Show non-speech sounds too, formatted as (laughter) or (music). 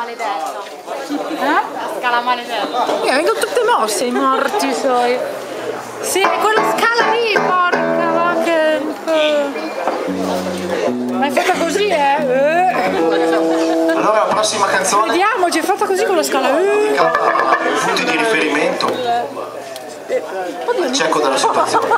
maledetta. Eh? La scala maledetta. Eh, Io vengo tutte mosse i morti suoi. Sì, quella scala lì, porca vacca. Eh. Ma è fatta così, eh? eh. Allora la prossima canzone Vediamoci, è fatta così con la scala. Punti di riferimento. Il cieco della (laughs) situazione.